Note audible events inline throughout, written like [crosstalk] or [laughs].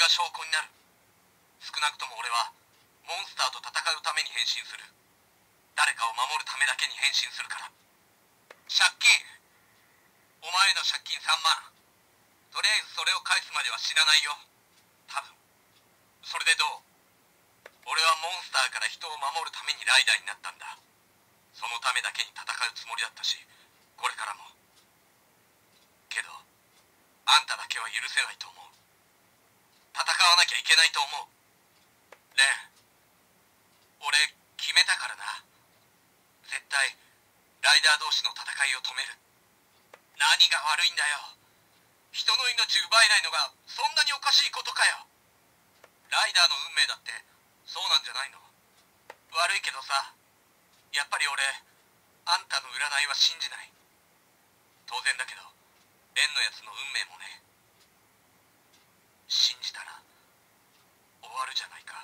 が証拠になる。少なくとも俺はモンスターと戦うために変身する。誰かを守るためだけに変身するから。借金。お前の借金3万とりあえずそれを返すまでは知らないよ。多分。それでどう？俺はモンスターから人を守るためにライダーになったんだ。そのためだけに戦うつもりだったしこれからも。けどあんただけは許せないと思う。戦わなきゃいけないと思う。レン俺決めたからな。絶対ライダー同士の戦いを止める。何が悪いんだよ。人の命奪えないのがそんなにおかしいことかよ。ライダーの運命だってそうなんじゃないの。悪いけどさやっぱり俺あんたの占いは信じない。当然だけどレンのやつの運命もね。信じたら終わるじゃないか。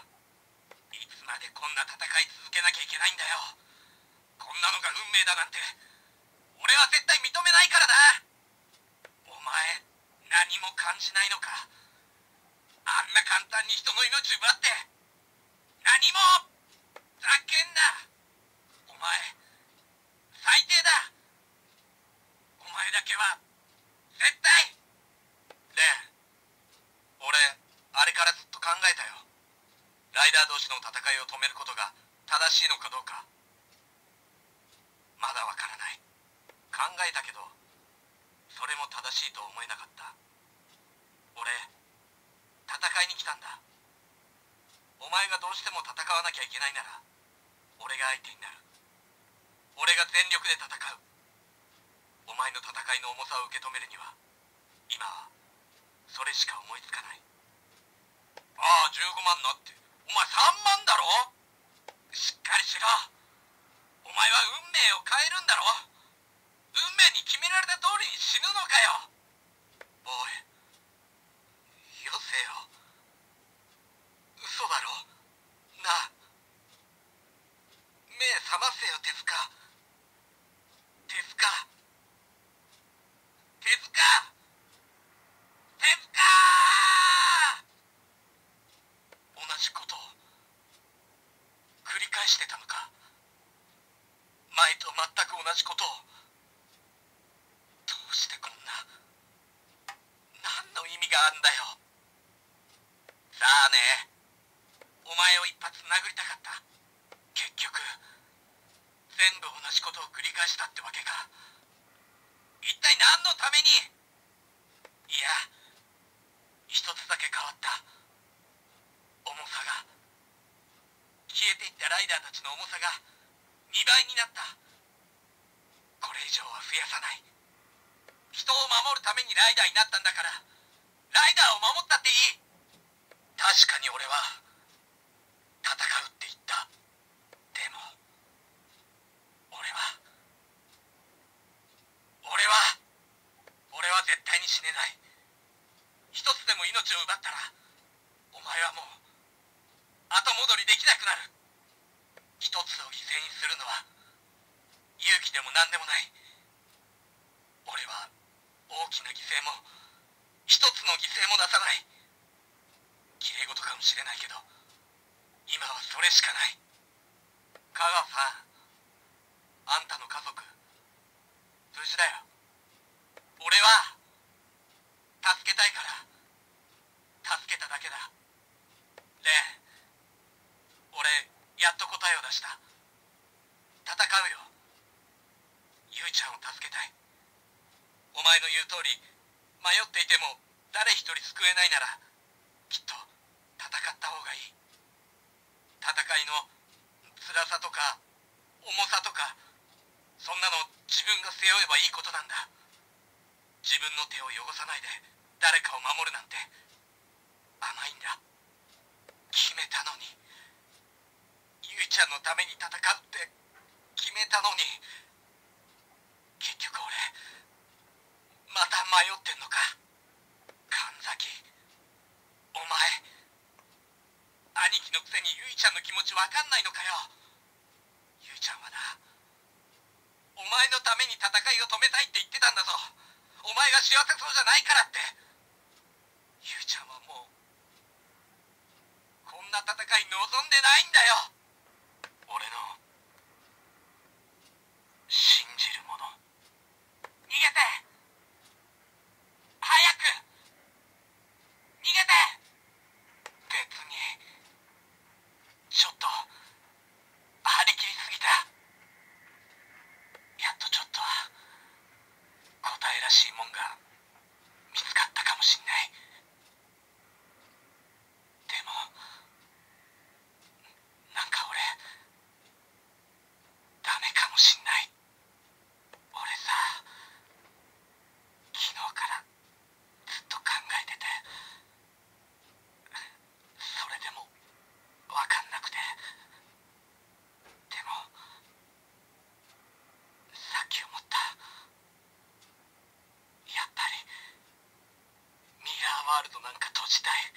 いつまでこんな戦い続けなきゃいけないんだよ。こんなのが運命だなんて俺は絶対認めないからなお前何も感じないのか。あんな簡単に人の命奪って何も。ざけんな。お前最低だ。お前だけは絶対。レン俺あれからずっと考えたよ。ライダー同士の戦いを止めることが正しいのかどうか。まだわからない。考えたけどそれも正しいと思えなかった。俺戦いに来たんだ。お前がどうしても戦わなきゃいけないなら俺が相手になる。俺が全力で戦う。お前の戦いの重さを受け止めるには今はそれしか思いつかない。ああ15万なって。お前3万だろ？しっかりしろ。お前は運命を変えるんだろ？運命に決められた通りに死ぬのかよ。おいよせよ。嘘だろ？な。あ目覚ませよ手塚。手塚。手塚手塚同じことを繰り返してたのか前と全く同じことをどうしてこんな何の意味があんだよさあねお前を一発殴りたかった結局全部同じことを繰り返したってわけか一体何のためにいや一つだけ変わった重さが消えていったライダーたちの重さが2倍になったこれ以上は増やさない人を守るためにライダーになったんだから。ライダーを守ったっていい。確かに俺は戦うって言った。でも俺は俺は俺は絶対に死ねない。一つでも命を奪ったらお前はもう後戻りできなくなる。一つを犠牲にするのは勇気でも何でもない。俺は大きな犠牲も一つの犠牲も出さない。綺麗事かもしれないけど今はそれしかない。香川さんあんたの家族無事だよ。俺は助けたいから助けただけだ。で俺やっと答えを出した。戦うよ。ゆいちゃんを助けたい。お前の言う通り迷っていても誰一人救えないならきっと戦った方がいい。戦いの辛さとか重さとかそんなの自分が背負えばいいことなんだ。自分の手を汚さないで誰かを守るなんて甘いんだ。決めたのに。ゆいちゃんのために戦うって決めたのに。結局俺また迷ってんのか？神崎お前兄貴のくせにゆいちゃんの気持ちわかんないのかよ？ゆいちゃんはなお前のために戦いを止めたいって言ってたんだぞ。お前が幸せそうじゃないからって。ゆいちゃんはもうこんな戦い望んでないんだよ。俺の信じるもの。逃げて！別に。ちょっと。張り切りすぎたやっとちょっとは答えらしいもんが見つかったかもしんないでもなんか俺ダメかもしんない俺さ昨日からずっと考えててそれでも分かんなくてでもさっき思ったやっぱりミラーワールドなんか閉じたい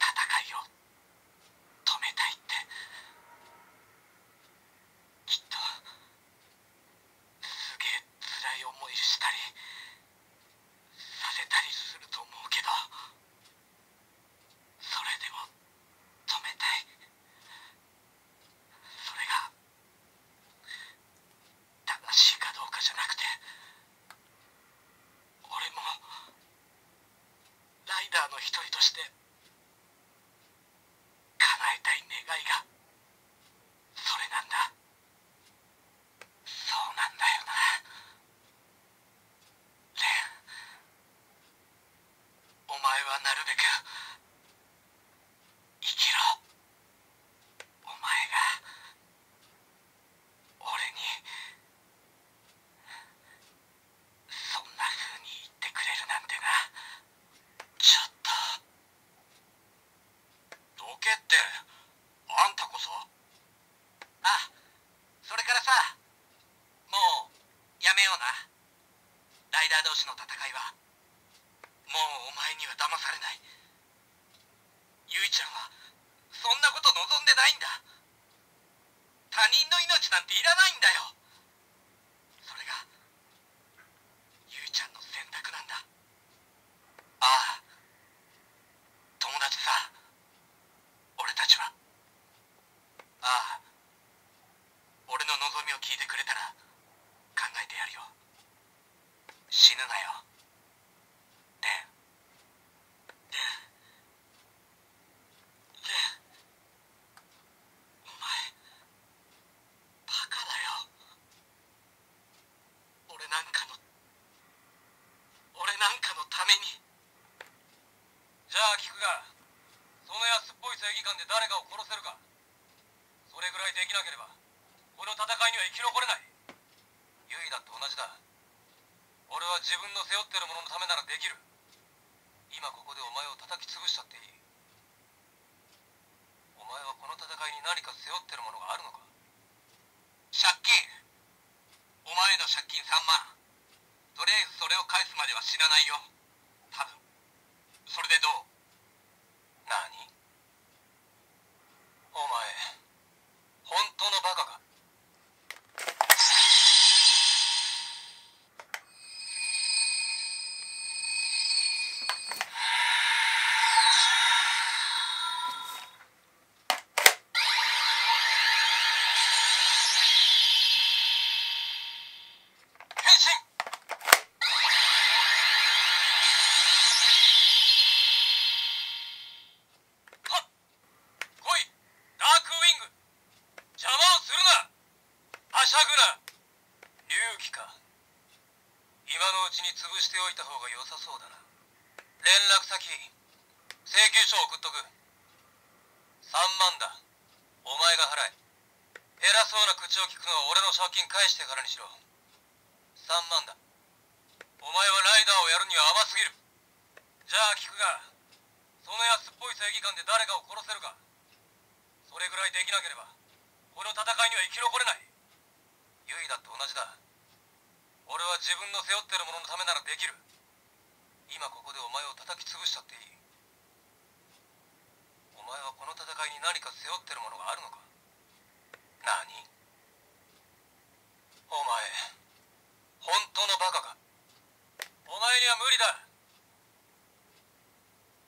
戦いを止めたいってきっとすげえ辛い思いしたりさせたりすると思うけどそれでも止めたいそれが正しいかどうかじゃなくて俺もライダーの一人として叶えたい願いがそれなんだそうなんだよなレンお前はなるべく生きろお前が俺にそんな風に言ってくれるなんてなちょっとどけってあんたこそあそれからさもうやめようなライダー同士の戦いはもうお前には騙されない。ゆいちゃんはそんなこと望んでないんだ。他人の命なんていらないんだよそれがゆいちゃんの選択なんだああ友達さ俺たちはああ俺の望みを聞いてくれたら考えてやるよ死ぬなよレンレンレンお前バカだよ俺なんかの俺なんかのためにじゃあ聞くがその安っぽい正義感で誰かを殺せるかそれぐらいできなければこの戦いには生き残れないユイだって同じだ俺は自分の背負ってるもののためならできる。今ここでお前を叩き潰しちゃっていい。お前はこの戦いに何か背負ってるものがあるのか。借金。お前の借金3万とりあえずそれを返すまでは死なないよ。多分。それでどう？何？お前。本当のバカか変身さくな龍騎か今のうちに潰しておいた方が良さそうだな連絡先請求書送っとく。3万だ。お前が払え。偉そうな口を聞くのは俺の借金返してからにしろ。3万だ。お前はライダーをやるには甘すぎる。じゃあ聞くがその安っぽい正義感で誰かを殺せるか。それぐらいできなければこの戦いには生き残れない。ユイだって同じだ。俺は自分の背負ってるもののためならできる。今ここでお前を叩き潰したっていい。お前はこの戦いに何か背負ってるものがあるのか。何？お前本当のバカか？お前には無理だ。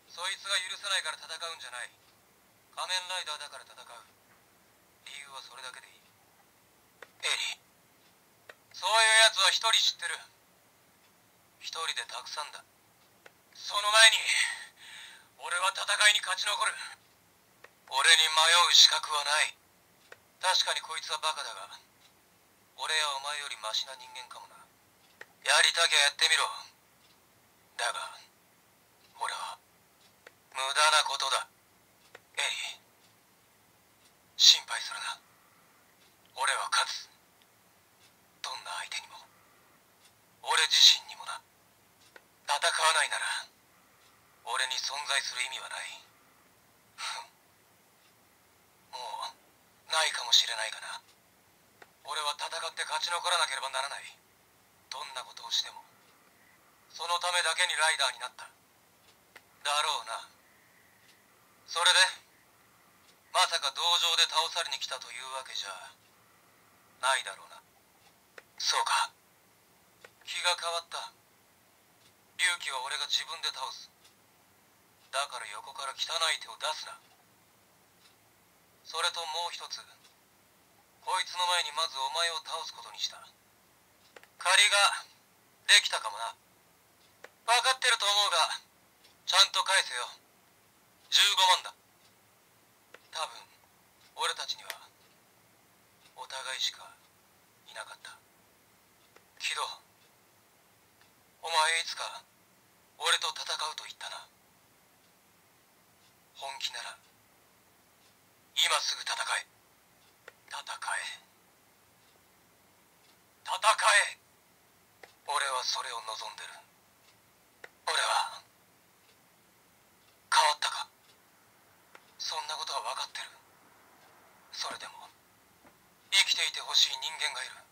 そいつが許せないから戦うんじゃない。仮面ライダーだから戦う。理由はそれだけでいい。エリーそういうやつは一人知ってる。一人でたくさんだ。その前に俺は戦いに勝ち残る。俺に迷う資格はない。確かにこいつはバカだが俺やお前よりマシな人間かもな。やりたきゃやってみろ。だが俺は無駄なことだ。エリー心配するな。俺は勝つ。どんな相手にも。俺自身にもな。戦わないなら俺に存在する意味はない。[laughs] もうないかもしれないがな。俺は戦って勝ち残らなければならない。どんなことをしても。そのためだけにライダーになった。だろうな。それでまさか道場で倒されに来たというわけじゃないだろうな。そうか。気が変わった。自分で倒す。だから横から汚い手を出すな。それともう一つこいつの前にまずお前を倒すことにした。借りができたかもな。分かってると思うがちゃんと返せよ。15万だ。多分俺たちにはお互いしかいなかった。キドお前いつか俺と戦うと言ったな。本気なら今すぐ戦え。戦え。戦え。俺はそれを望んでる。俺は変わったか。そんなことは分かってる。それでも生きていてほしい人間がいる。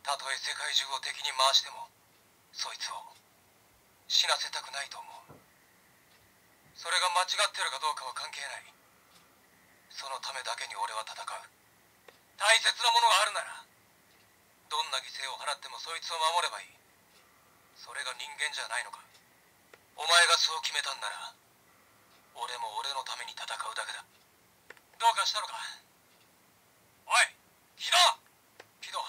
たとえ世界中を敵に回してもそいつを死なせたくないと思う。それが間違ってるかどうかは関係ない。そのためだけに俺は戦う。大切なものがあるならどんな犠牲を払ってもそいつを守ればいい。それが人間じゃないのか。お前がそう決めたんなら俺も俺のために戦うだけだ。どうかしたのか？おい木戸木戸おい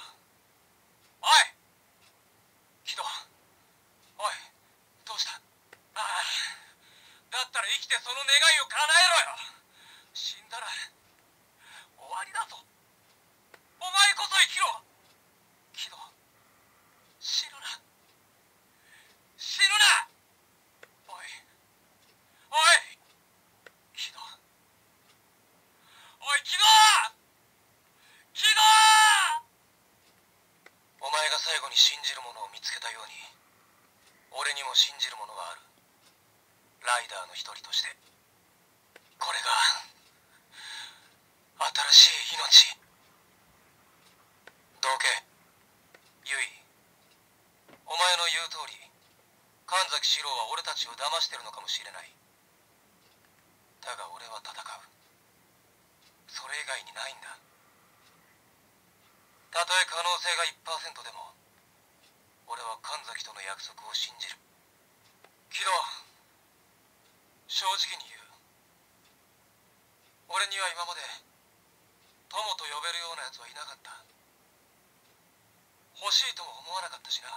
木戸おいどうしたああだったら生きてその願いを叶えろよ。死んだら終わりだぞ。お前こそ生きろ。木戸死ぬな。死ぬな。おい。おい。木戸おい木戸木戸お前が最後に信じるものを見つけたように。俺にも信じるものがある。ライダーの一人として。これが新しい命。どけユイ。お前の言う通り神崎史郎は俺たちを騙してるのかもしれない。だが俺は戦う。それ以外にないんだ。たとえ可能性が1%でも俺は神崎との約束を信じる。キロ正直に言う。俺には今まで友と呼べるような奴はいなかった。欲しいとも思わなかったしな。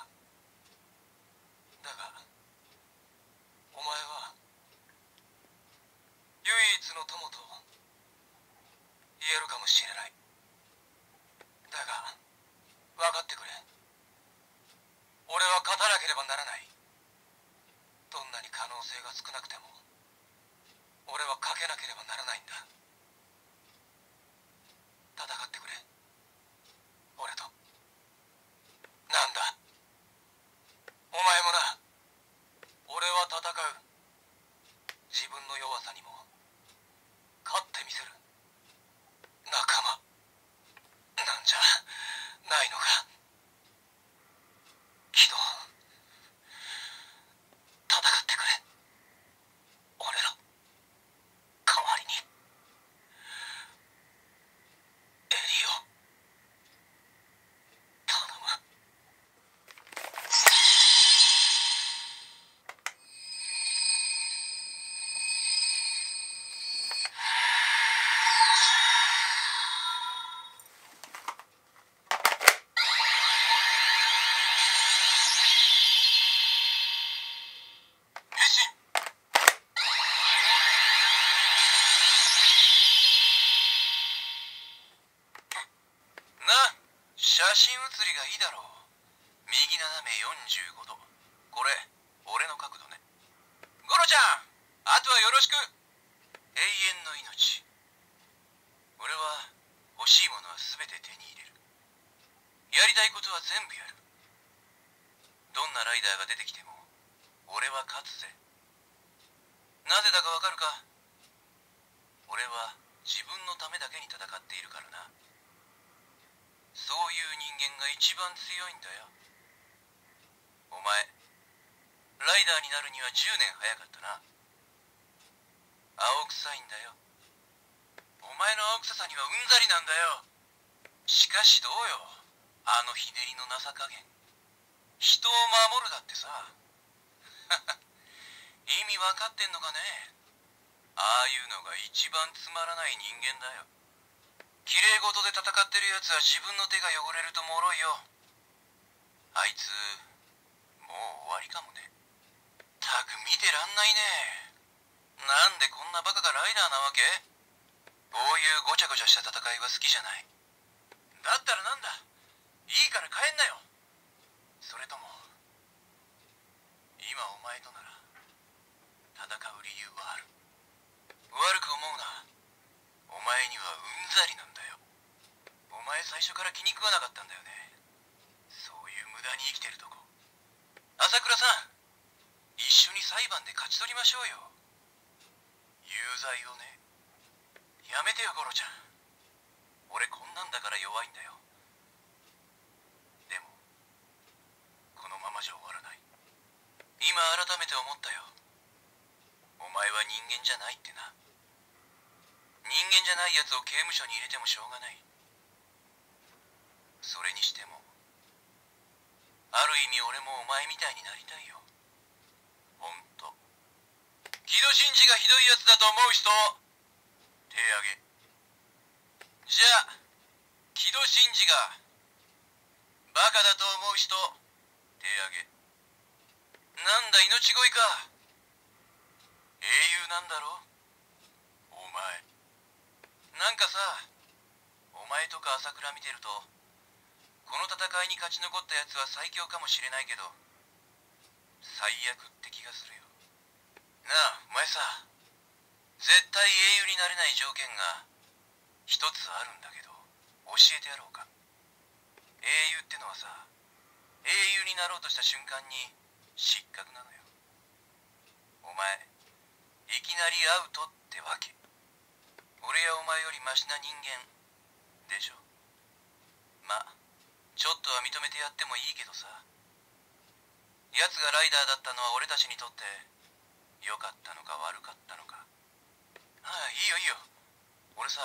だがお前は唯一の友と言えるかもしれない。だが分かってくれ。俺は勝たなければならない。どんなに可能性が少なくても俺はかけなければならないんだ。戦ってくれ。俺と。なんだ。お前もな。俺は戦う。自分の弱さにも勝ってみせる。仲間。なんじゃ。ないのかキド戦ってくれ俺の代わりにエリオ頼む変身な写真写りがいいだろう右斜め45度これ俺の角度ねゴロちゃんあとはよろしく永遠の命俺は欲しいものは全て手に入れるやりたいことは全部やるどんなライダーが出てきても俺は勝つぜなぜだかわかるか俺は自分のためだけに戦っているからなそういう人間が一番強いんだよ。お前ライダーになるには10年早かったな。青臭いんだよ。お前の青臭さにはうんざりなんだよ。しかしどうよ。あのひねりの情加減人を守るだってさ。[laughs] 意味わかってんのかね。ああいうのが一番つまらない人間だよ。綺麗事で戦ってる奴は自分の手が汚れると脆いよ。あいつもう終わりかもね。たく見てらんないね。なんでこんなバカがライダーなわけ。こういうごちゃごちゃした戦いは好きじゃない。だったらなんだ。いいから帰んなよ。それとも今お前となら戦う理由はある。悪く思うな。お前にはうんざりなんだよ。お前最初から気に食わなかったんだよね。無駄に生きてるとこ。朝倉さん一緒に裁判で勝ち取りましょうよ。有罪をね。やめてよゴロちゃん。俺こんなんだから弱いんだよ。でもこのままじゃ終わらない。今改めて思ったよ。お前は人間じゃないってな。人間じゃないやつを刑務所に入れてもしょうがない。それにしてもある意味俺もお前みたいになりたいよ。ほんと。木戸真治がひどいやつだと思う人手挙げ。じゃあ木戸真治がバカだと思う人手挙げ。なんだ命乞いか。英雄なんだろお前。なんかさお前とか朝倉見てるとこの戦いに勝ち残ったやつは最強かもしれないけど最悪って気がするよ。なあお前さ絶対英雄になれない条件が一つあるんだけど教えてやろうか。英雄ってのはさ英雄になろうとした瞬間に失格なのよ。お前いきなりアウトってわけ。俺やお前よりマシな人間でしょ。まあちょっとは認めてやってもいいけどさ。奴がライダーだったのは俺たちにとって良かったのか悪かったのか。ああいいよいいよ。俺さ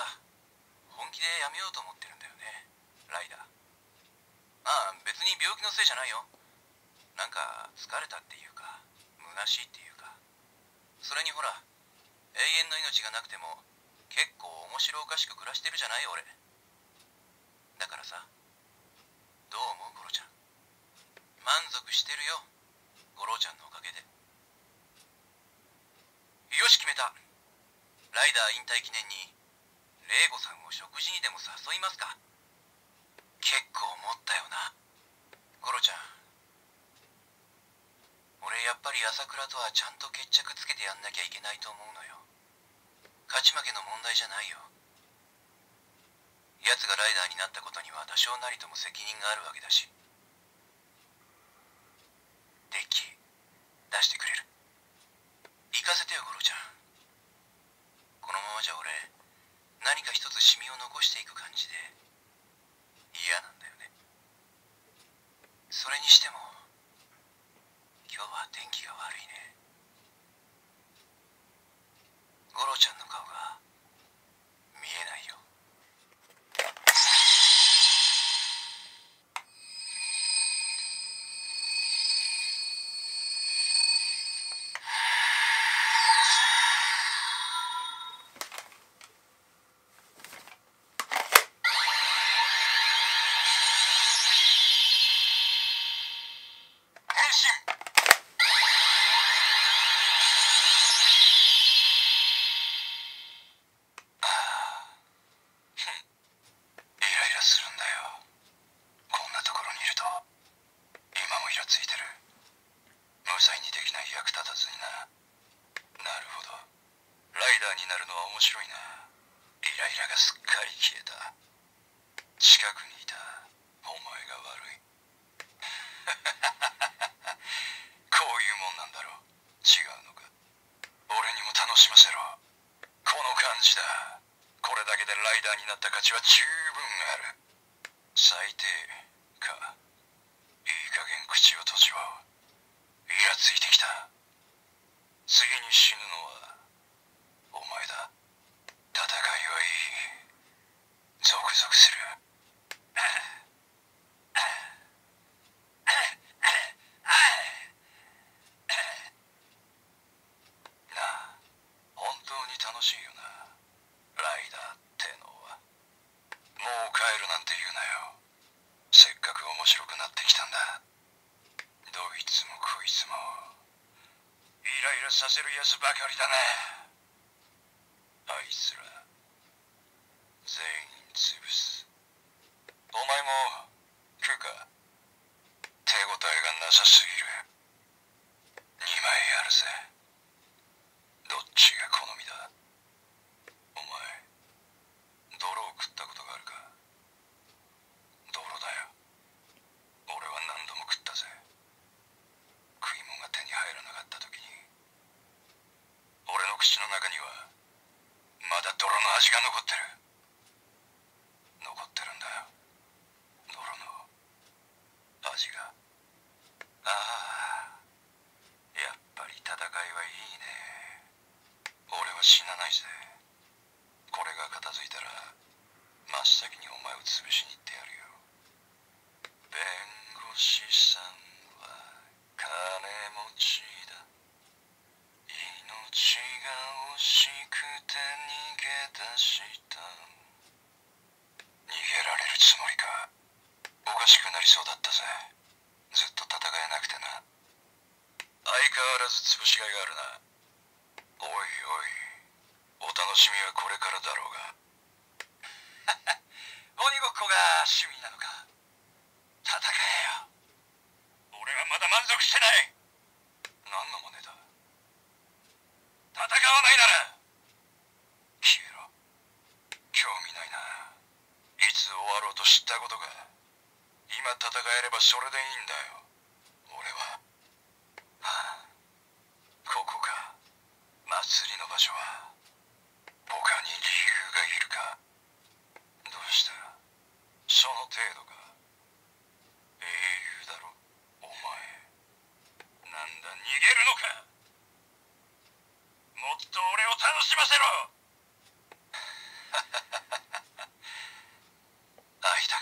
本気でやめようと思ってるんだよね。ライダー。ああ別に病気のせいじゃないよ。なんか疲れたっていうか虚しいっていうか。それにほら永遠の命がなくても結構面白おかしく暮らしてるじゃない俺。だからさどう思うゴロちゃん満足してるよゴロちゃんのおかげでよし決めたライダー引退記念に玲子さんを食事にでも誘いますか？結構思ったよな。ゴロちゃん。俺やっぱり朝倉とはちゃんと決着つけてやんなきゃいけないと思うのよ。勝ち負けの問題じゃないよ。奴がライダーになったことには多少なりとも責任があるわけだし。デッキ出してくれる。行かせてよゴロちゃん。ままじゃ俺何か一つシミを残していく感じで嫌なんだよね。それにしても今日は天気が悪いね。ゴロちゃんの顔が見えないよ変身イライラするんだよこんなところにいると今もイラついてる無罪にできない役立たずにななるほどライダーになるのは面白いなイライラがすっかり消えた近くにいたお前が悪いこういうもんなんだろう違うのか俺にも楽しませろこの感じだ。これだけでライダーになった価値は十分ある。最低か。いい加減口を閉じようイラついてきた。次に死ぬのはお前だ。戦いはいい。ゾクゾクする [laughs] なあ本当に楽しいよなライダーってのはもう帰るなんて言うなよせっかく面白くなってきたんだどいつもこいつもイライラさせるやつばかりだねあいつら全員潰すお前も食うか手応えがなさすぎる2枚あるぜどっちが好みだお前泥を食ったことがあるか泥だよ俺は何度も食ったぜ食い物が手に入らなかった時に俺の口の中にはまだ泥の味が残ってる残ってるんだよ泥の味がああやっぱり戦いはいいね俺は死なないぜこれが片付いたら真っ先にお前を潰しに行ってやるよ弁護士さんは金持ちだ命が惜しくて逃げ出した逃げられるつもりかおかしくなりそうだったぜずっと戦えなくてな相変わらず潰しがいがあるな。おいおい。お楽しみはこれからだろうが。[laughs] 鬼ごっこが趣味なのか。戦えよ。俺はまだ満足してない。何の真似だ。戦わないなら。消えろ。興味ないな。いつ終わろうと知ったことが今戦えればそれでいいんだよ。俺は。はあ。ここか。祭りの場所は他に理由がいるか。どうした？その程度か。英雄だろ。お前。なんだ逃げるのか。もっと俺を楽しませろ。会いた